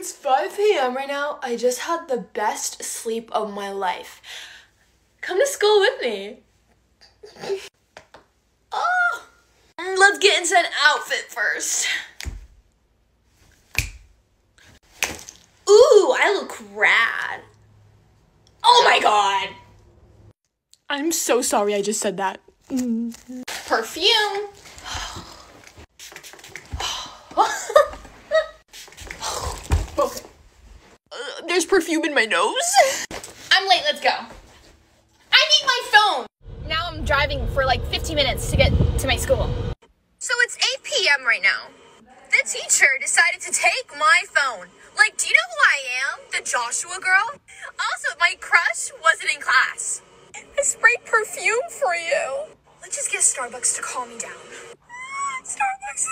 It's 5 p.m. right now. I just had the best sleep of my life. Come to school with me. oh, let's get into an outfit first. Ooh, I look rad. Oh my god. I'm so sorry I just said that. Perfume. There's perfume in my nose. I'm late, let's go. I need my phone! Now I'm driving for like 15 minutes to get to my school. So it's 8 p.m. right now. The teacher decided to take my phone. Like, do you know who I am? The Joshua girl? Also, my crush wasn't in class. I sprayed perfume for you. Let's just get Starbucks to calm me down. Starbucks is closed.